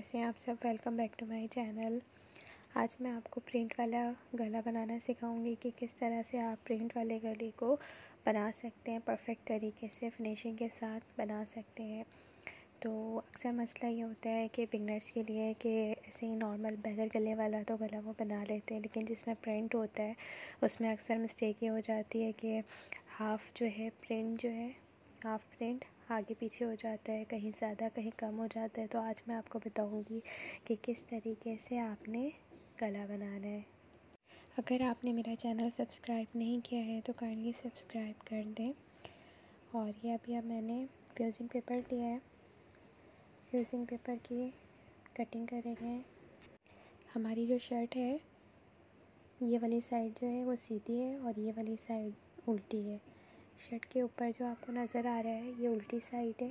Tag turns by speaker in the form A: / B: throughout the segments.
A: कैसे हैं आप सब? Welcome back to my channel आज मैं आपको प्रिंट वाला गला बनाना सिखाऊँगी कि किस तरह से आप प्रिंट वाले गले को बना सकते हैं परफेक्ट तरीके से फिनिशिंग के साथ बना सकते हैं। तो अक्सर मसला ये होता है कि बिगनर्स के लिए कि ऐसे ही नॉर्मल बैगर गले वाला तो गला वो बना लेते हैं, लेकिन जिसमें प्रिंट होता है, उसमें अक्सर मिस्टेक ये हो जाती है कि हाफ़ जो है प्रिंट जो है हाफ़ प्रिंट आगे पीछे हो जाता है, कहीं ज़्यादा, कहीं कम हो जाता है तो आज मैं आपको बताऊँगी कि किस तरीके से आपने गला बनाना है। अगर आपने मेरा चैनल सब्सक्राइब नहीं किया है तो काइंडली सब्सक्राइब कर दें। और ये अभी अब मैंने फ्यूजिंग पेपर लिया है। फ्यूजिंग पेपर की कटिंग करेंगे। हमारी जो शर्ट है, ये वाली साइड जो है, वो सीधी है और ये वाली साइड उल्टी है। शर्ट के ऊपर जो आपको नज़र आ रहा है, ये उल्टी साइड है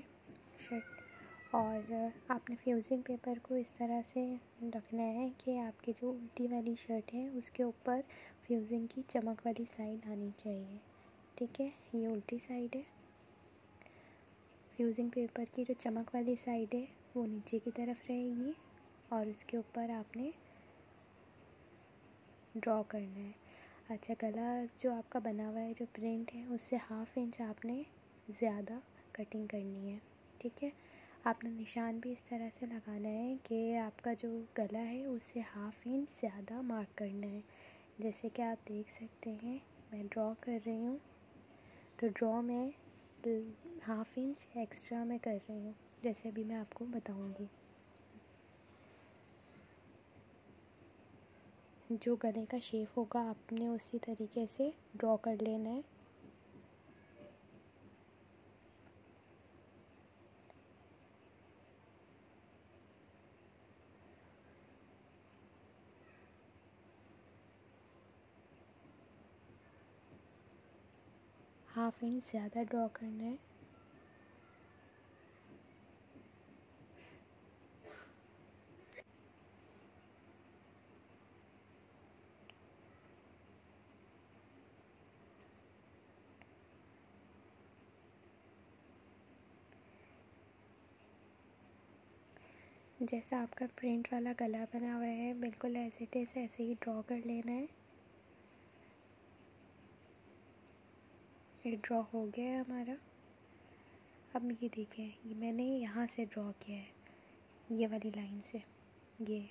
A: शर्ट। और आपने फ्यूजिंग पेपर को इस तरह से रखना है कि आपकी जो उल्टी वाली शर्ट है, उसके ऊपर फ्यूजिंग की चमक वाली साइड आनी चाहिए। ठीक है? ये उल्टी साइड है। फ्यूजिंग पेपर की जो चमक वाली साइड है, वो नीचे की तरफ़ रहेगी और उसके ऊपर आपने ड्रॉ करना है। अच्छा गला जो आपका बना हुआ है, जो प्रिंट है, उससे हाफ़ इंच आपने ज़्यादा कटिंग करनी है, ठीक है? आपने निशान भी इस तरह से लगाना है कि आपका जो गला है, उससे हाफ़ इंच ज़्यादा मार्क करना है। जैसे कि आप देख सकते हैं, मैं ड्रॉ कर रही हूँ तो ड्रॉ में हाफ़ इंच एक्स्ट्रा मैं कर रही हूँ, जैसे अभी मैं आपको बताऊँगी। जो गले का शेप होगा, आपने उसी तरीके से ड्रॉ कर लेना है। हाफ़ इंच ज़्यादा ड्रॉ करना है। जैसा आपका प्रिंट वाला गला बना हुआ है, बिल्कुल ऐसे टेस ऐसे ही ड्रॉ कर लेना है। ये ड्रॉ हो गया है हमारा। अब ये देखें, ये मैंने यहाँ से ड्रॉ किया है, ये वाली लाइन से, ये।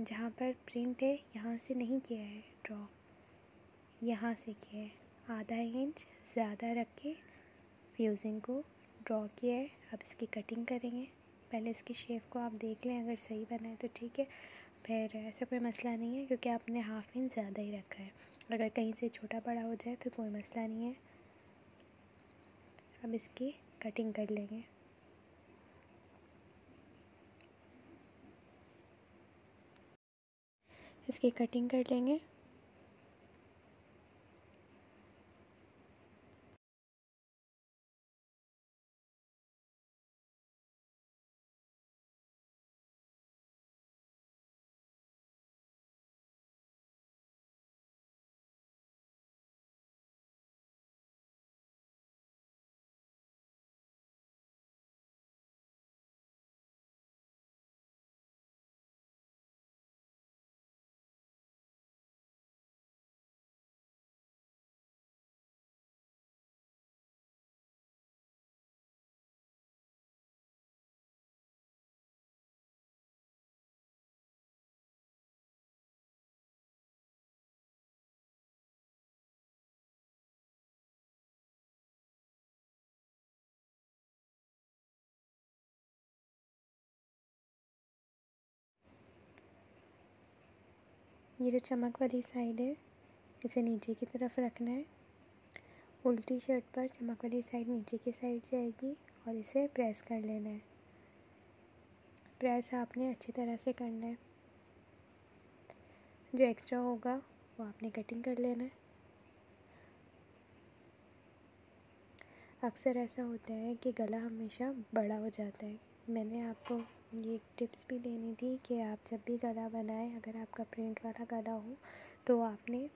A: जहाँ पर प्रिंट है, यहाँ से नहीं किया है ड्रॉ यहाँ से किया है। आधा इंच ज़्यादा रख के फ्यूजिंग को ड्रॉ किया है, अब इसकी कटिंग करेंगे। पहले इसकी शेप को आप देख लें, अगर सही बना है तो ठीक है। फिर ऐसा कोई मसला नहीं है, क्योंकि आपने हाफ़ इंच ज़्यादा ही रखा है। अगर कहीं से छोटा बड़ा हो जाए तो कोई मसला नहीं है। अब इसकी कटिंग कर लेंगे। इसकी कटिंग कर लेंगे। ये जो चमक वाली साइड है, इसे नीचे की तरफ़ रखना है। उल्टी शर्ट पर चमक वाली साइड नीचे की साइड जाएगी और इसे प्रेस कर लेना है। प्रेस आपने अच्छी तरह से करना है। जो एक्स्ट्रा होगा, वो आपने कटिंग कर लेना है। अक्सर ऐसा होता है कि गला हमेशा बड़ा हो जाता है। मैंने आपको ये एक टिप्स भी देनी थी कि आप जब भी गला बनाएँ, अगर आपका प्रिंट वाला गला हो तो आपने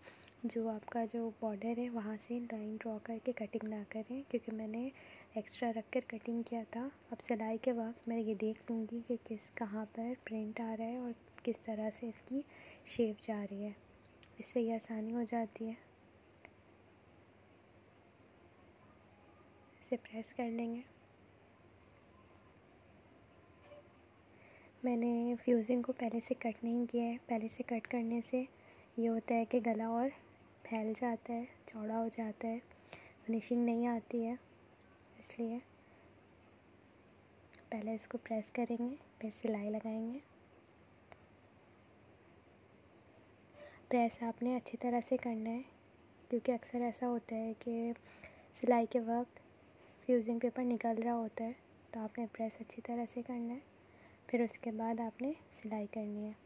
A: जो आपका जो बॉर्डर है, वहाँ से लाइन ड्रॉ करके कटिंग ना करें, क्योंकि मैंने एक्स्ट्रा रख कर कटिंग किया था। अब सिलाई के वक्त मैं ये देख लूँगी कि किस, कहाँ पर प्रिंट आ रहा है और किस तरह से इसकी शेप जा रही है। इससे ये आसानी हो जाती है। इसे प्रेस कर लेंगे। मैंने फ्यूज़िंग को पहले से कट नहीं किया है। पहले से कट करने से ये होता है कि गला और फैल जाता है, चौड़ा हो जाता है फिनिशिंग नहीं आती है, इसलिए पहले इसको प्रेस करेंगे, फिर सिलाई लगाएँगे। प्रेस आपने अच्छी तरह से करना है, क्योंकि अक्सर ऐसा होता है कि सिलाई के वक्त फ्यूजिंग पेपर निकल रहा होता है तो आपने प्रेस अच्छी तरह से करना है। फिर उसके बाद आपने सिलाई करनी है।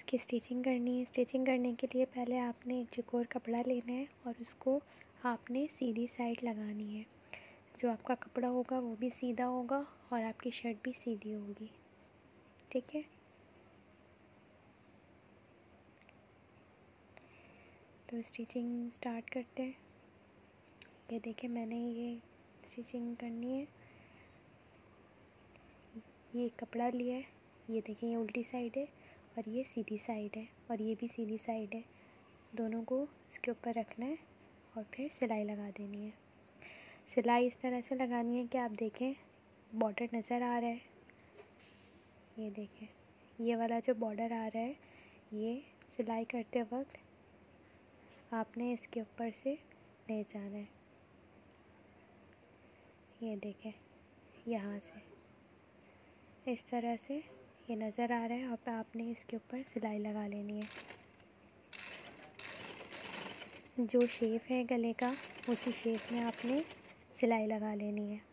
A: इसकी स्टिचिंग करनी है। स्टिचिंग करने के लिए पहले आपने एक चुकोर कपड़ा लेना है और उसको आपने सीधी साइड लगानी है। जो आपका कपड़ा होगा वो भी सीधा होगा और आपकी शर्ट भी सीधी होगी। ठीक है? तो स्टिचिंग स्टार्ट करते हैं। ये देखिए, मैंने ये स्टिचिंग करनी है। ये कपड़ा लिया है। ये देखिए, ये उल्टी साइड है। और ये सीधी साइड है और ये भी सीधी साइड है। दोनों को इसके ऊपर रखना है और फिर सिलाई लगा देनी है। सिलाई इस तरह से लगानी है कि आप देखें, बॉर्डर नज़र आ रहा है। ये देखें, ये वाला जो बॉर्डर आ रहा है, ये सिलाई करते वक्त आपने इसके ऊपर से ले जाना है। ये देखें, यहाँ से। इस तरह से ये नज़र आ रहा है और आपने इसके ऊपर सिलाई लगा लेनी है। जो शेप है गले का, उसी शेप में आपने सिलाई लगा लेनी है।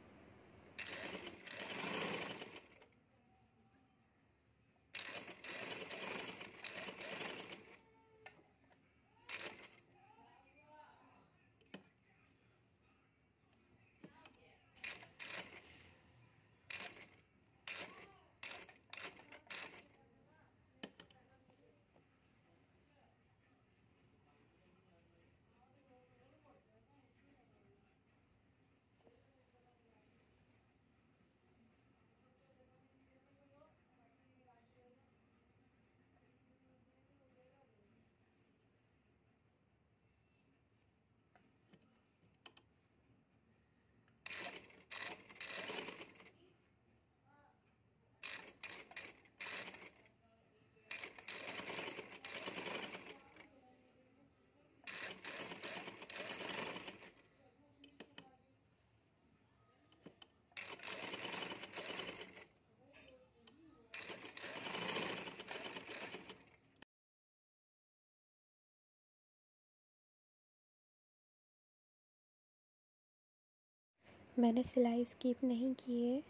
A: मैंने सिलाई स्किप नहीं की है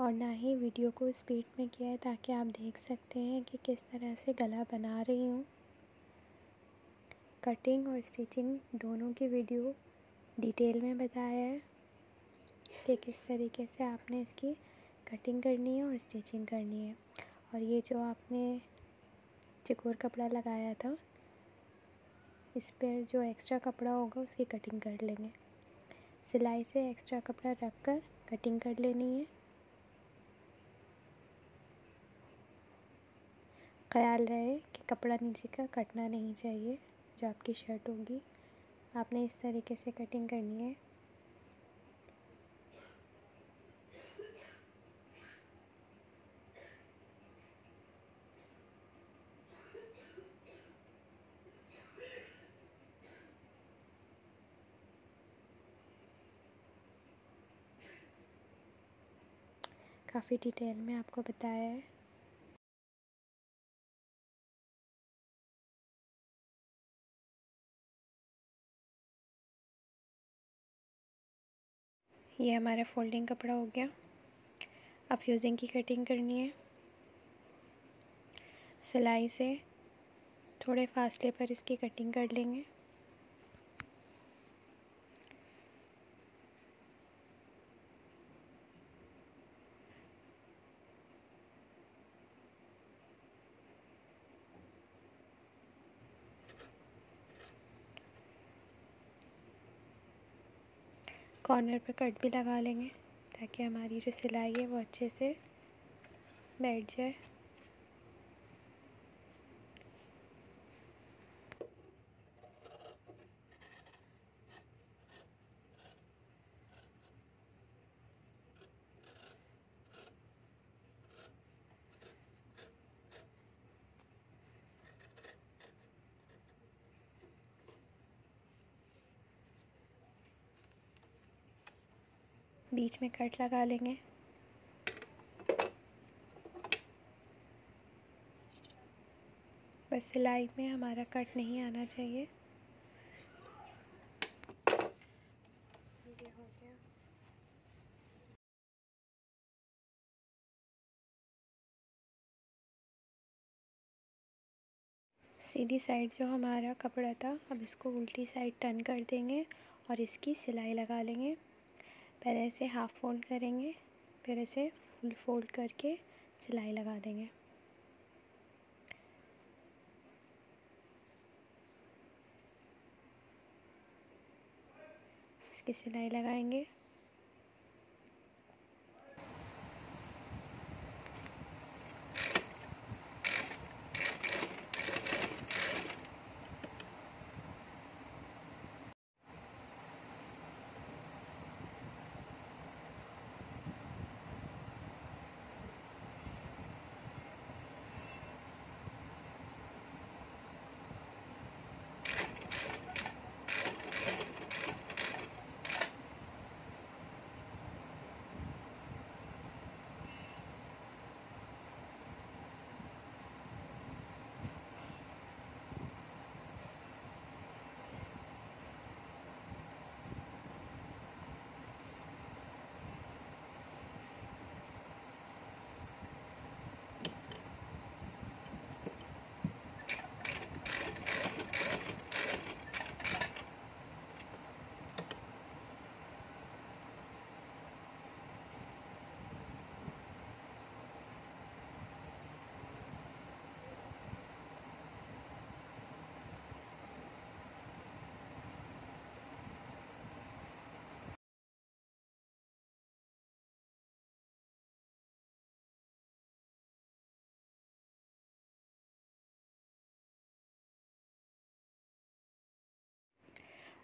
A: और ना ही वीडियो को स्पीड में किया है ताकि आप देख सकते हैं कि किस तरह से गला बना रही हूँ। कटिंग और स्टिचिंग दोनों की वीडियो डिटेल में बताया है कि किस तरीके से आपने इसकी कटिंग करनी है और स्टिचिंग करनी है। और ये जो आपने चिकोर कपड़ा लगाया था, इस पर जो एक्स्ट्रा कपड़ा होगा उसकी कटिंग कर लेंगे। सिलाई से एक्स्ट्रा कपड़ा रख कर कटिंग कर लेनी है। ख्याल रहे कि कपड़ा नीचे का कटना नहीं चाहिए, जो आपकी शर्ट होगी। आपने इस तरीके से कटिंग करनी है। काफ़ी डिटेल में आपको बताया है। ये हमारा फोल्डिंग कपड़ा हो गया। अब फ्यूज़िंग की कटिंग करनी है। सिलाई से थोड़े फासले पर इसकी कटिंग कर लेंगे। कॉर्नर पे कट भी लगा लेंगे ताकि हमारी जो सिलाई है वो अच्छे से बैठ जाए। बीच में कट लगा लेंगे। बस सिलाई में हमारा कट नहीं आना चाहिए। सीधी साइड जो हमारा कपड़ा था, अब इसको उल्टी साइड टर्न कर देंगे और इसकी सिलाई लगा लेंगे। पहले इसे हाफ़ फोल्ड करेंगे, फिर इसे फुल फोल्ड करके सिलाई लगा देंगे। इसकी सिलाई लगाएँगे।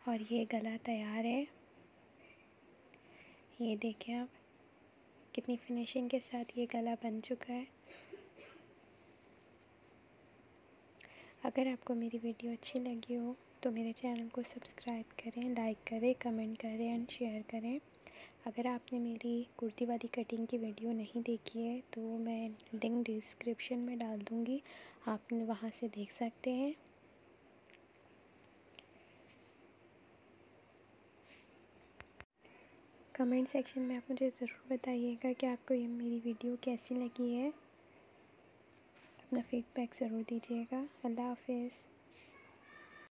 A: और ये गला तैयार है। ये देखें आप, कितनी फिनिशिंग के साथ ये गला बन चुका है। अगर आपको मेरी वीडियो अच्छी लगी हो तो मेरे चैनल को सब्सक्राइब करें लाइक करें कमेंट करें एंड शेयर करें। अगर आपने मेरी कुर्ती वाली कटिंग की वीडियो नहीं देखी है तो मैं लिंक डिस्क्रिप्शन में डाल दूँगी। आप वहाँ से देख सकते हैं। कमेंट सेक्शन में आप मुझे ज़रूर बताइएगा कि आपको ये मेरी वीडियो कैसी लगी है। अपना फीडबैक ज़रूर दीजिएगा। अल्लाह हाफिज़।